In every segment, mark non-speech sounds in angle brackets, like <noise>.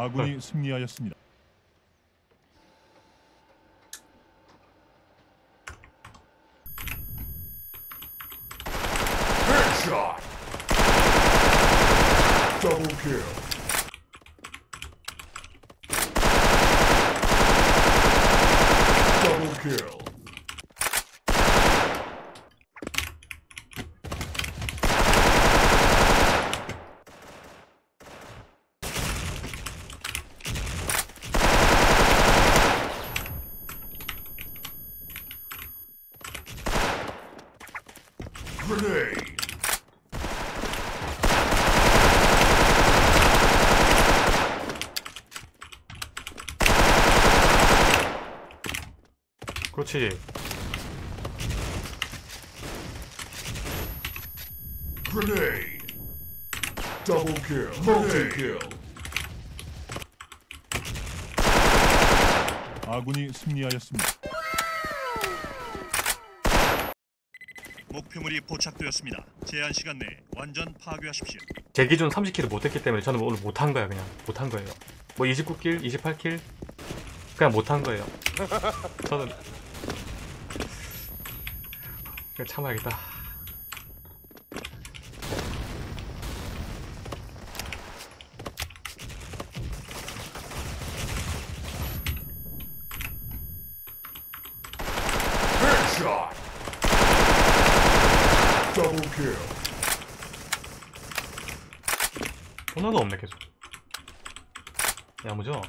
아군이 승리하였습니다. Headshot. Double kill. Double kill. Grenade. 그렇지 Grenade. Double kill. Multi kill. 아군이 승리하였습니다. 목표물이 포착되었습니다. 제한 시간 내에 완전 파괴하십시오. 제 기준 30킬을 못했기 때문에 저는 오늘 못한 거야 그냥 못한 거예요 뭐 29킬 28킬 그냥 못한 거예요 저는 그냥 참아야겠다. 하나도 없네 계속 야무져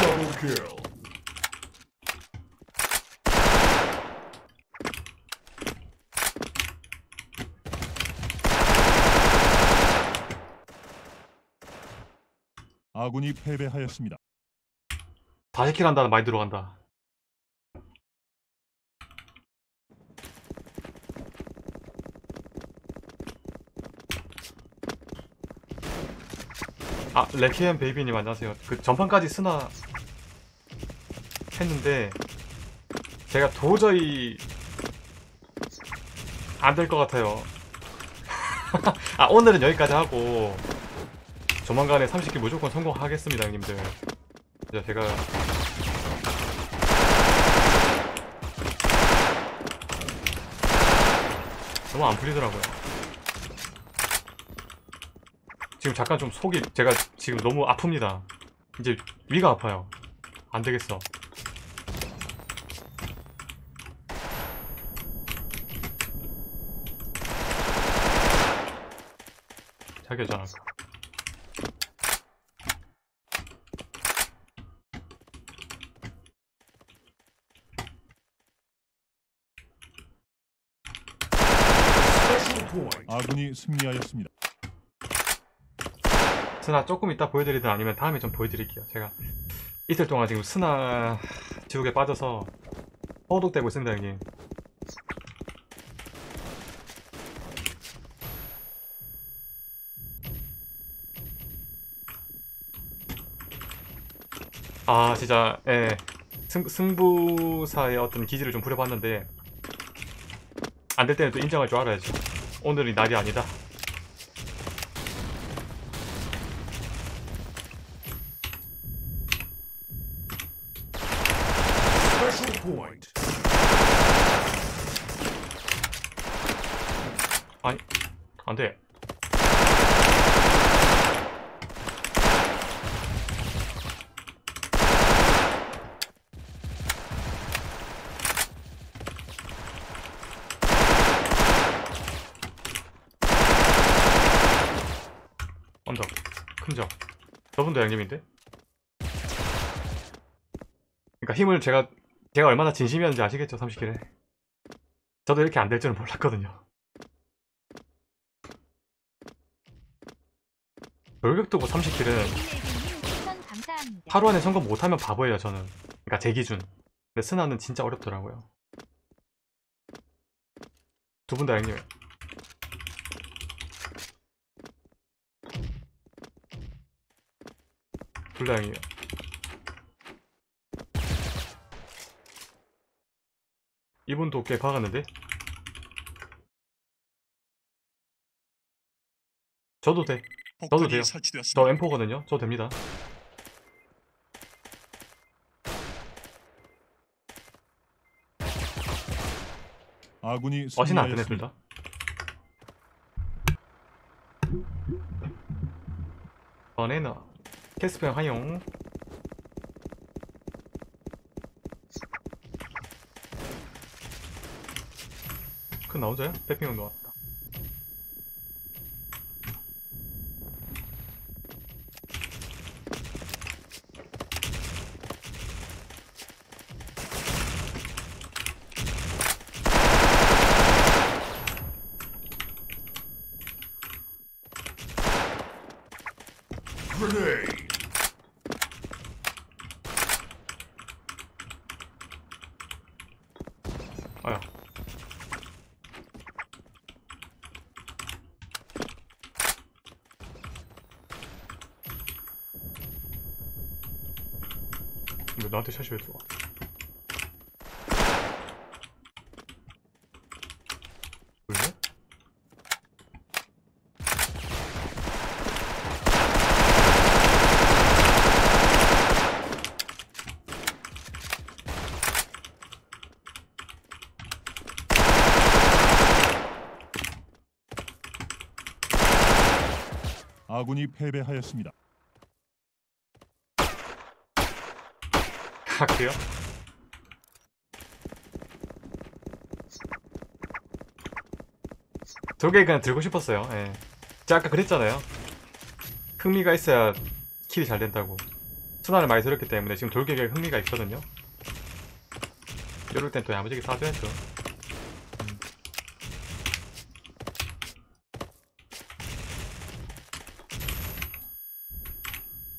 Double kill. 아군이 패배하였습니다. 40킬 한다는 많이 들어간다 아 레키엠 베이비님 안녕하세요 그 전판까지 쓰나 했는데 제가 도저히 안 될 것 같아요 <laughs> 아 오늘은 여기까지 하고 조만간에 30킬 무조건 성공하겠습니다 형님들 이제 제가 너무 안 풀리더라고요. 지금 잠깐 좀 속이 제가 지금 너무 아픕니다. 이제 위가 아파요. 안 되겠어. Point. 아군이 승리하였습니다. 스나 조금 이따 보여드리든 아니면 다음에 좀 보여드릴게요. 제가 이틀 동안 지금 스나 지옥에 빠져서 허독되고 있습니다, 형님. 아, 진짜, 예. 승, 승부사의 어떤 기질을 좀 부려봤는데, 안 될 때는 또 인정할 줄 알아야지. 오늘이 날이 아니다. 아니, 안 돼. 언덕, 큰적. 저분도 양념인데? 그러니까 힘을 제가 제가 얼마나 진심이었는지 아시겠죠, 30킬에. 저도 이렇게 안 될 줄은 몰랐거든요. 돌격도고 30킬은 추천 감사합니다. 하루 안에 성공 못하면 바보예요 저는 그러니까 제 기준 근데 스나는 진짜 어렵더라고요 두 분다 형님 형님 이분도 꽤 박았는데? 저도 돼. 폭탄이 돼요. 저 M4거든요. 저 됩니다. 아군이 어시나 안 되네, 둘. 다. 이번에는 캐스프형 하용. 큰 나오자요? 페핑형 나왔다. Grenade. 아야. 왜 나한테 샷이 왜? 왜? 아군이 패배하였습니다. 갈게요. 저게 그냥 들고 싶었어요. 예. 제가 아까 그랬잖아요. 흥미가 있어야 킬이 잘 된다고. 순환을 많이 들었기 때문에 지금 돌격에 흥미가 있거든요. 이럴 땐 또 야무지게 쏴줘야죠. 음.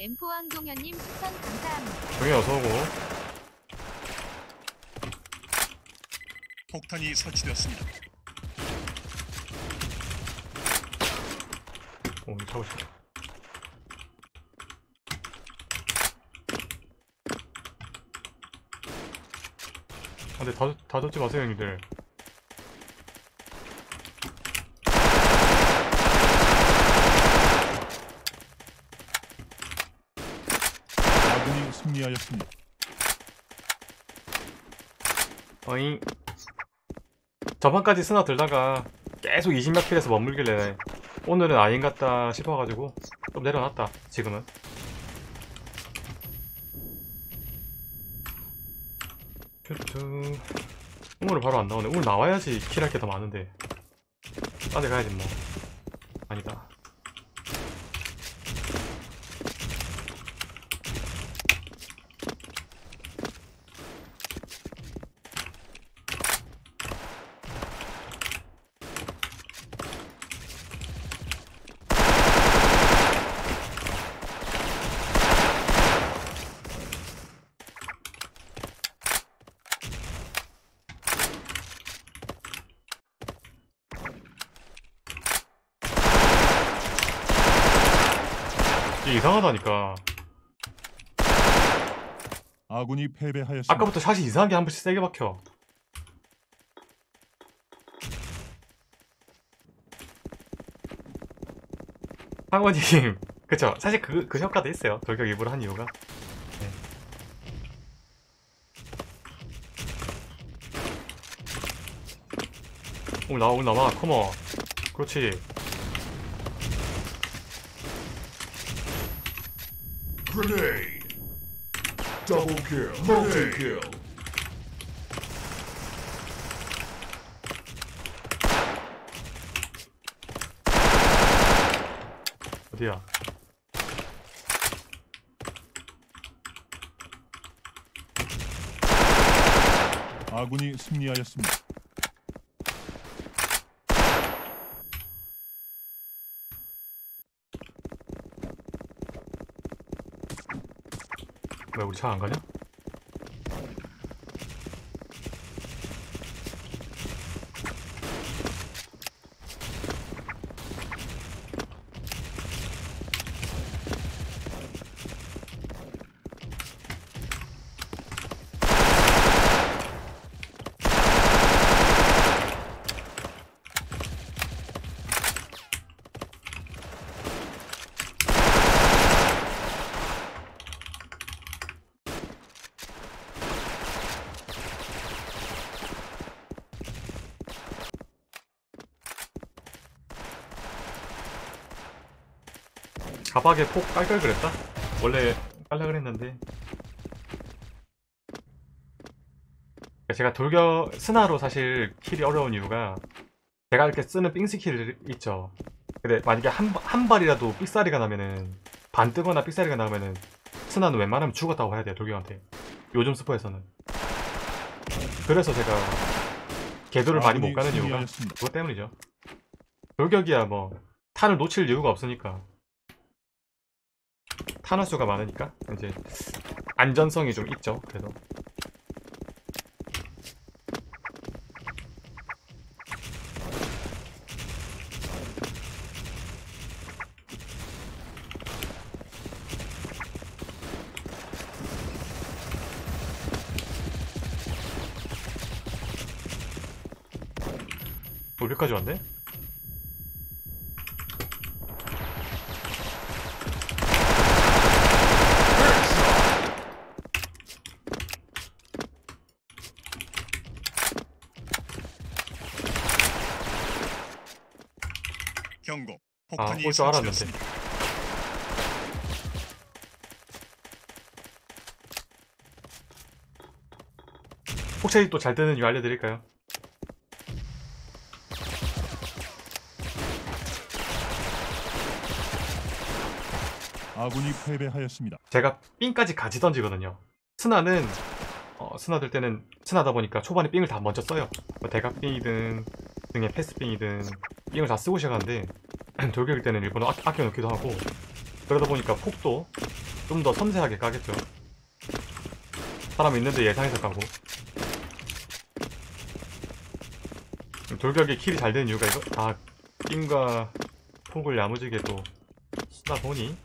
M4 황동현님 추천 감사합니다. 종이 어서오고. 폭탄이 설치되었습니다. 오, 차고 싶다. 아, 근데 다, 다 줬지 마세요, 형님들. 아군이 승리하였습니다. 어잉. 저번까지 스나 들다가 계속 20몇 킬에서 머물길래 오늘은 아닌 것 같다 싶어가지고 좀 내려놨다, 지금은. 쭈쭈. 오늘은 바로 안 나오네. 오늘 나와야지 킬할 게 더 많은데. 딴 데 가야지 뭐. 아니다. 이게 이상하다니까. 아군이 패배하였습니다. 아까부터 샷이 이상하게 한 번씩 세게 박혀. 상원님, <laughs> 그쵸. 사실 그, 그 효과도 있어요. 돌격 일부러 한 이유가. 네. 오늘 나와, 오늘 나와. 컴온. 그렇지. Grenade. Double kill. Multi kill. 어디야? 아군이 승리하였습니다. 왜 우리 차 안 가냐? 가박에 폭 깔걸 그랬다? 원래 깔라 그랬는데. 제가 돌격 스나로 사실 킬이 어려운 이유가 제가 이렇게 쓰는 삥 스 킬 있죠. 근데 만약에 한, 한 발이라도 삑사리가 나면은 반 뜨거나 삑사리가 나면은 스나는 웬만하면 죽었다고 해야 돼요 돌격한테. 요즘 스포에서는. 그래서 제가 궤도를 많이 못 가는 이유가. 그것 때문이죠. 돌격이야 뭐. 탄을 놓칠 이유가 없으니까 탄화 수가 많으니까 이제 안전성이 좀 있죠. 그래도 경고. 아, 폭탄이 올줄 알았는데. 혹시 또잘 뜨는 이유 알려드릴까요? 아군이 패배하였습니다. 제가 삥까지 같이 던지거든요. 스나는 어, 스나 들 때는 스나다 보니까 초반에 삥을 다 먼저 써요. 뭐 대각 삥이든 등에 패스 삥이든 삥을 다 쓰고 시작하는데 <clears throat> 돌격일 때는 일부러 아, 아껴 놓기도 하고 그러다 보니까 폭도 좀 더 섬세하게 까겠죠. 사람 있는데 예상해서 까고 돌격에 킬이 잘 되는 이유가 이거 다 삥과 폭을 야무지게 또 쓰다 보니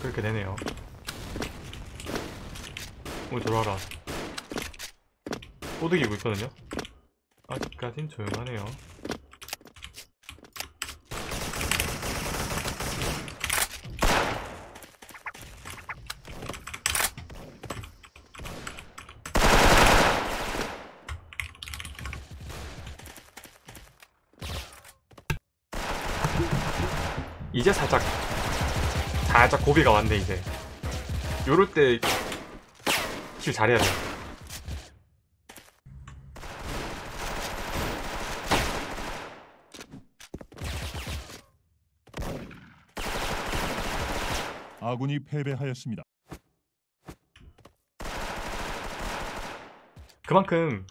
그렇게 되네요. 오 들어와라. 꼬드기고 있거든요. 아직까진 조용하네요. 이제 살짝 살짝 고비가 왔네 이제. 요럴 때 킬 잘해야 돼. 아군이 패배하였습니다. 그만큼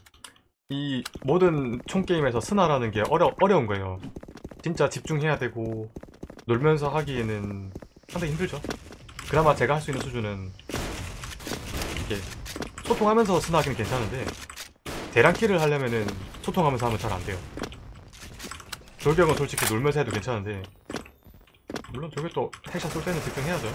이 모든 총게임에서 스나라는 게 어려, 어려운 거예요. 진짜 집중해야 되고 놀면서 하기에는 상당히 힘들죠. 그나마 제가 할 수 있는 수준은 이게 소통하면서 스나 하기는 괜찮은데 대량 킬을 하려면은 소통하면서 하면 잘 안 돼요. 돌격은 솔직히 놀면서 해도 괜찮은데 물론 돌격도 핵샷 쏠 때는 집중해야죠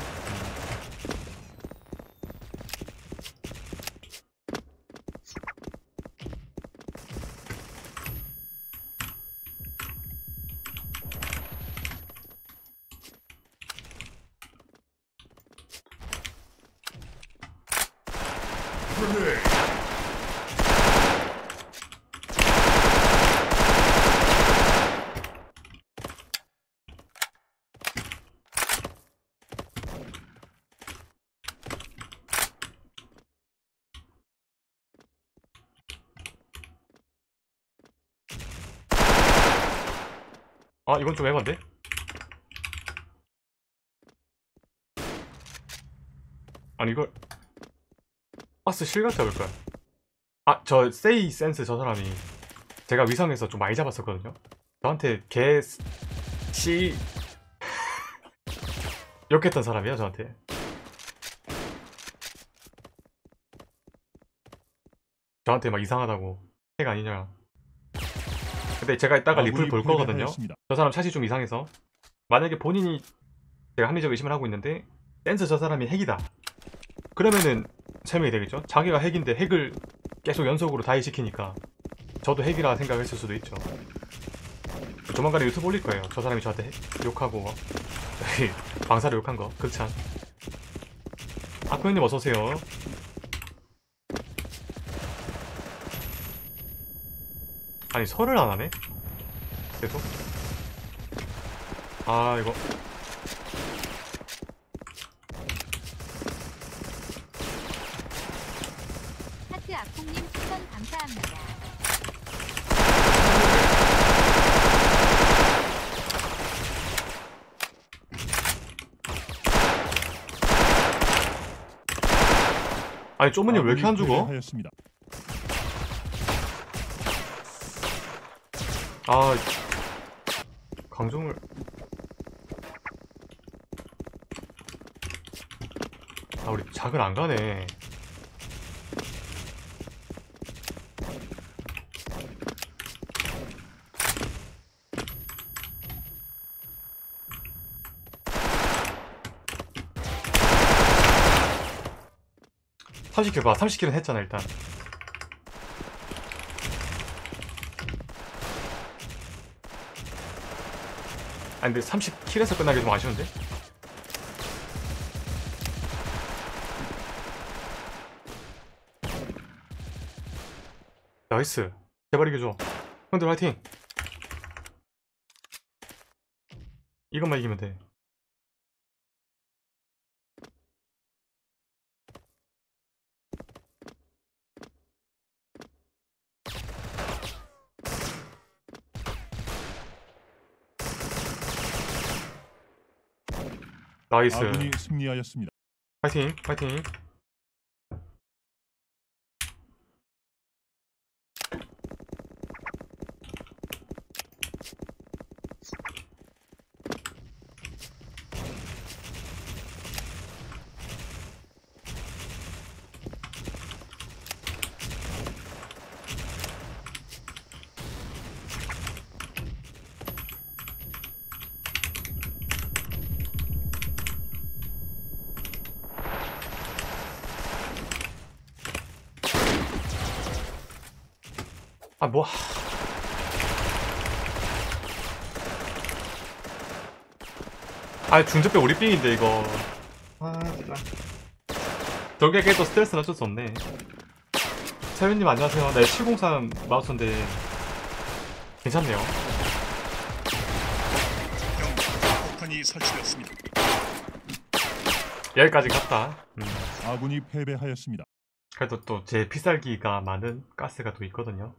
아 이건 좀 에반데? 아니 이걸 실각 잡을 거야. 아저 세이 센스 저 사람이 제가 위성에서 좀 많이 잡았었거든요. 저한테 개씨 <laughs> 욕했던 사람이야 저한테. 저한테 막 이상하다고. 핵 아니냐 근데 제가 이따가 리플 아군이 볼 거거든요. 저 사람 샷이 좀 이상해서. 만약에 본인이 제가 합리적 의심을 하고 있는데 댄스 저 사람이 핵이다. 그러면은 설명이 되겠죠? 자기가 핵인데 핵을 계속 연속으로 다이시키니까 저도 핵이라 생각했을 수도 있죠. 조만간에 유튜브 올릴 거예요. 저 사람이 저한테 핵- 욕하고 <laughs> 방사를 욕한 거. 극찬. 아쿠형님 어서오세요 아니 설을 안 하네? 계속? 아 이거 하트 아콩님 추천 감사합니다 아니 쪼문이 왜 이렇게 안 죽어? 하였습니다. 아 강종을. 아 우리 작은 안 가네. (30킬) 봐. (30킬은) 했잖아 일단 아니 근데 30킬에서 끝나기 좀 아쉬운데? nice. 제발 이겨줘 형들 화이팅. 이것만 이기면 돼 나이스 아군이 승리하였습니다. 파이팅 파이팅 뭐 아 중저병 우리 삥인데 이거 아 진짜 저게 깨도 스트레스는 어쩔 수 없네 세윤님 안녕하세요 네, 나703 마우스인데 괜찮네요. 폭탄이 설치되었습니다. 여기까지 갔다 음. 아군이 패배하였습니다. 그래도 또 제 피살기가 많은 가스가 또 있거든요